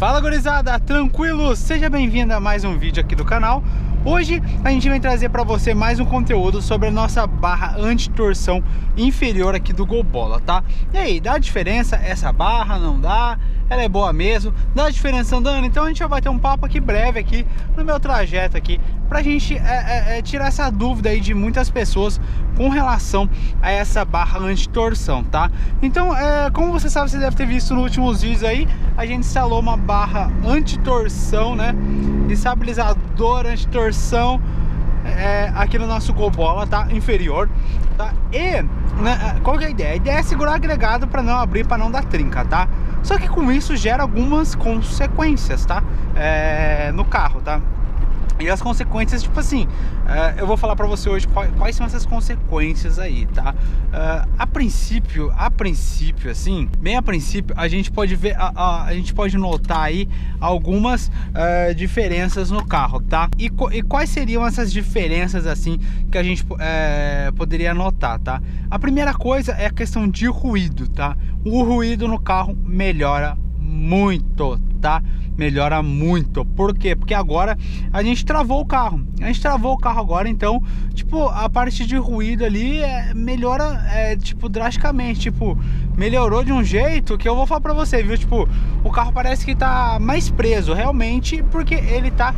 Fala gurizada, tranquilo? Seja bem-vindo a mais um vídeo aqui do canal Hoje a gente vem trazer para você mais um conteúdo sobre a nossa barra anti-torção inferior aqui do Golbola, tá? E aí, dá diferença essa barra, não dá? Ela é boa mesmo, dá diferença andando, então a gente vai ter um papo aqui breve aqui no meu trajeto aqui pra gente é, é, é, tirar essa dúvida aí de muitas pessoas com relação a essa barra anti-torção, tá? Então, é, como você sabe, você deve ter visto nos últimos vídeos aí, a gente instalou uma barra anti-torção, né? Estabilizador anti-torção é, aqui no nosso Golbola, tá? Inferior, tá? E, né, qual que é a ideia? A ideia é segurar agregado para não abrir, para não dar trinca, tá? Só que com isso gera algumas consequências, tá? É, no carro, tá? E as consequências, tipo assim, uh, eu vou falar para você hoje quais, quais, são essas consequências aí, tá? Uh, a princípio, a princípio, assim, bem a princípio, a gente pode ver, a, a, a gente pode notar aí algumas uh, diferenças no carro, tá? E, e, quais seriam essas diferenças, assim, que a gente poderia notar, tá? A primeira coisa é a questão de ruído, tá? O ruído no carro melhora muito, tá? Melhora muito. Por quê? Porque agora a gente travou o carro. A gente travou o carro agora, então, tipo, a parte de ruído ali é, melhora, é, tipo, drasticamente. Tipo, melhorou de um jeito que eu vou falar pra você, viu? Tipo, o carro parece que tá mais preso, realmente, porque ele tá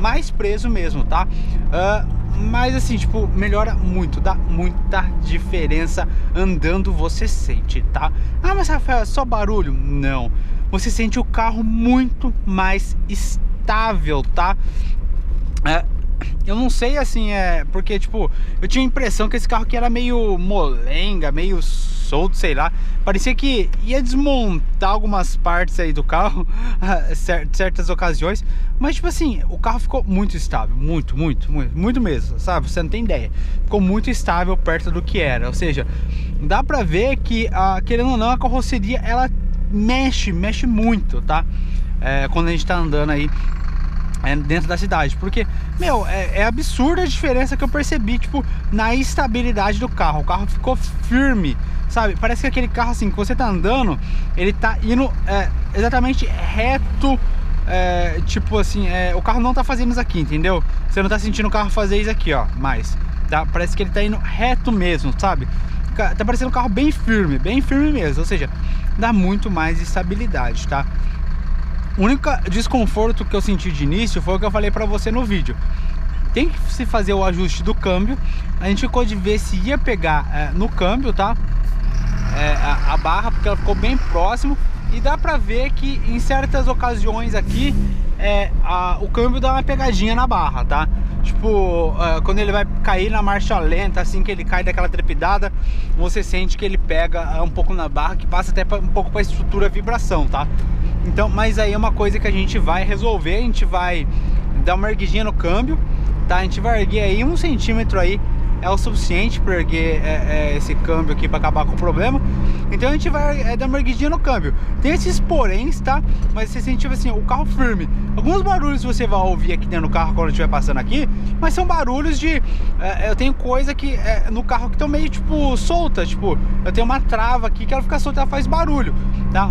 mais preso mesmo, tá? Uh, mas assim, tipo, melhora muito, dá muita diferença andando, você sente, tá? Ah, mas Rafael, é só barulho? Não você sente o carro muito mais estável, tá? É, eu não sei assim, é porque tipo, eu tinha a impressão que esse carro aqui era meio molenga, meio solto, sei lá. Parecia que ia desmontar algumas partes aí do carro, certas ocasiões, mas tipo assim, o carro ficou muito estável, muito, muito, muito, muito mesmo, sabe? Você não tem ideia. Ficou muito estável perto do que era, ou seja, dá pra ver que, ah, querendo ou não, a carroceria ela mexe, mexe muito, tá? É, quando a gente tá andando aí é, dentro da cidade. Porque, meu, é, é absurda a diferença que eu percebi, tipo, na estabilidade do carro. O carro ficou firme, sabe? Parece que aquele carro, assim, que você tá andando, ele tá indo é, exatamente reto. É, tipo assim, é, o carro não tá fazendo isso aqui, entendeu? Você não tá sentindo o carro fazer isso aqui, ó, mais. Tá? Parece que ele tá indo reto mesmo, sabe? Tá parecendo um carro bem firme, bem firme mesmo. Ou seja, dá muito mais estabilidade, tá? O único desconforto que eu senti de início foi o que eu falei para você no vídeo. Tem que se fazer o ajuste do câmbio. A gente ficou de ver se ia pegar é, no câmbio, tá? É, a, a, barra, porque ela ficou bem próximo. E dá pra ver que em certas ocasiões aqui, é, a, o câmbio dá uma pegadinha na barra, tá? Tipo, uh, quando ele vai cair na marcha lenta, assim que ele cai daquela trepidada, você sente que ele pega uh, um pouco na barra, que passa até pra, um pouco para a estrutura vibração, tá? Então, mas aí é uma coisa que a gente vai resolver, a gente vai dar uma erguidinha no câmbio, tá? A gente vai erguer aí um centímetro aí é o suficiente para erguer é, é, esse câmbio aqui para acabar com o problema. Então a gente vai é, dar uma erguidinha no câmbio. Tem esses poréns, tá? Mas você sente tipo assim, o carro firme. Alguns barulhos você vai ouvir aqui dentro do carro quando estiver passando aqui, mas são barulhos de... É, eu tenho coisa que é, no carro que estão meio tipo solta, tipo, eu tenho uma trava aqui que ela fica solta, ela faz barulho, tá?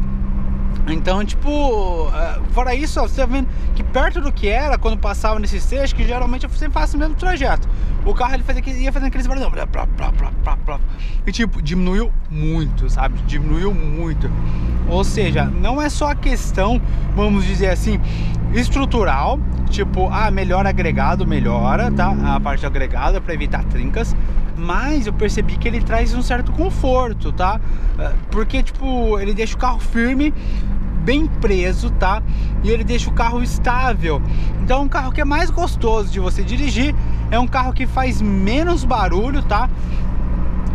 Então, tipo, é, fora isso, ó, você tá vendo que perto do que era quando passava nesses trechos, que geralmente eu sempre faço o mesmo trajeto. O carro ele fazia, ia fazendo aqueles barulhos. E tipo, diminuiu muito, sabe? Diminuiu muito. Ou seja, não é só a questão, vamos dizer assim, estrutural, tipo, ah, melhor agregado, melhora, tá? A parte agregada para evitar trincas, mas eu percebi que ele traz um certo conforto, tá? É, porque, tipo, ele deixa o carro firme, bem preso, tá? E ele deixa o carro estável. Então é um carro que é mais gostoso de você dirigir, é um carro que faz menos barulho, tá?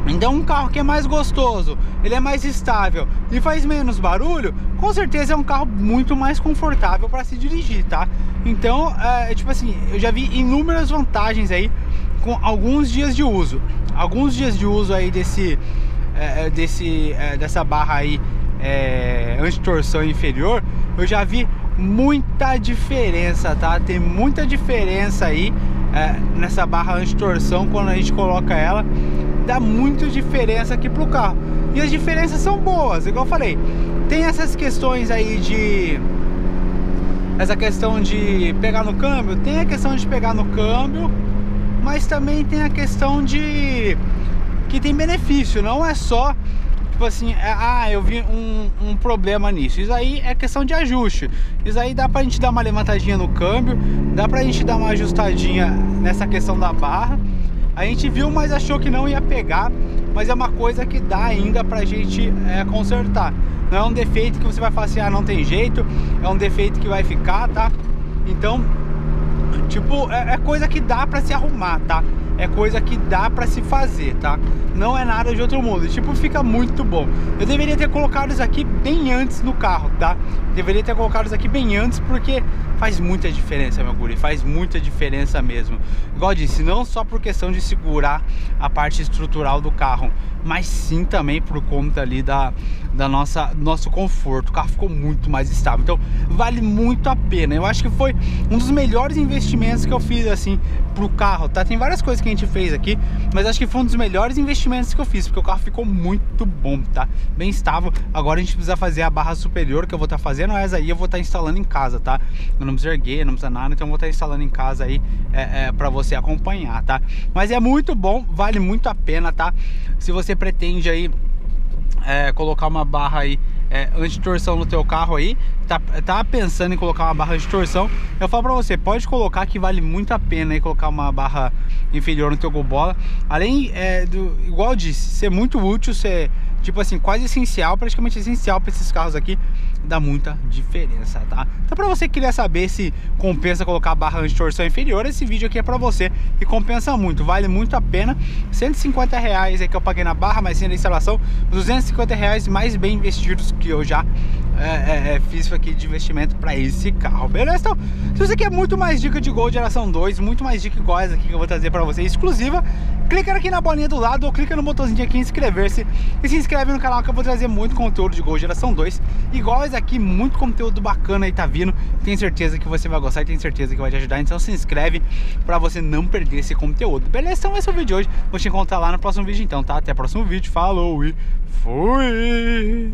Então um carro que é mais gostoso, ele é mais estável e faz menos barulho, com certeza é um carro muito mais confortável para se dirigir, tá? Então, é, tipo assim, eu já vi inúmeras vantagens aí com alguns dias de uso. Alguns dias de uso aí desse, é, desse é, dessa barra aí é, anti-torção inferior, eu já vi muita diferença, tá? Tem muita diferença aí é, nessa barra anti-torção quando a gente coloca ela dá muito diferença aqui pro carro. E as diferenças são boas, igual eu falei. Tem essas questões aí de essa questão de pegar no câmbio, tem a questão de pegar no câmbio, mas também tem a questão de que tem benefício, não é só tipo assim, é, ah, eu vi um, um, problema nisso. Isso aí é questão de ajuste. Isso aí dá pra gente dar uma levantadinha no câmbio, dá pra gente dar uma ajustadinha nessa questão da barra. A gente viu, mas achou que não ia pegar, mas é uma coisa que dá ainda pra gente é, consertar. Não é um defeito que você vai falar assim, ah, não tem jeito, é um defeito que vai ficar, tá? Então, tipo, é, é coisa que dá pra se arrumar, tá? É coisa que dá pra se fazer, tá? Não é nada de outro mundo, tipo, fica muito bom. Eu deveria ter colocado isso aqui bem antes no carro, tá? Deveria ter colocado isso aqui bem antes, porque faz muita diferença, meu guri, faz muita diferença mesmo. Igual eu disse, não só por questão de segurar a parte estrutural do carro, mas sim também por conta ali da, da nossa nosso conforto. O carro ficou muito mais estável. Então, vale muito a pena. Eu acho que foi um dos melhores investimentos que eu fiz assim pro carro, tá? Tem várias coisas que a gente fez aqui, mas acho que foi um dos melhores investimentos que eu fiz, porque o carro ficou muito bom, tá? Bem estável. Agora a gente precisa fazer a barra superior que eu vou estar tá fazendo, essa aí eu vou estar tá instalando em casa, tá? Eu não preciso erguer, não precisa nada, então eu vou estar tá instalando em casa aí é, é, para você acompanhar, tá? Mas é muito bom, vale muito a pena, tá? Se você pretende aí é, colocar uma barra aí é, anti-torção no teu carro aí, tá, tá pensando em colocar uma barra de torção, eu falo pra você, pode colocar que vale muito a pena aí colocar uma barra inferior no teu Golbola. Além, é, do, igual eu disse, ser muito útil, ser tipo assim, quase essencial, praticamente essencial para esses carros aqui, dá muita diferença, tá? Então para você que queria saber se compensa colocar a barra de torção inferior, esse vídeo aqui é para você, que compensa muito, vale muito a pena, 150 reais é que eu paguei na barra, mas sem a instalação, 250 reais mais bem investidos que eu já é, é, é, fiz aqui de investimento para esse carro, beleza? Então, se você quer muito mais dica de Gol geração 2, muito mais dica iguais aqui que eu vou trazer para você, exclusiva, clica aqui na bolinha do lado ou clica no botãozinho aqui em inscrever-se e se inscreve no canal que eu vou trazer muito conteúdo de Gol geração 2, igual esse aqui, muito conteúdo bacana aí tá vindo, tenho certeza que você vai gostar e tenho certeza que vai te ajudar, então se inscreve para você não perder esse conteúdo, beleza? Então esse é o vídeo de hoje, vou te encontrar lá no próximo vídeo então, tá? Até o próximo vídeo, falou e fui!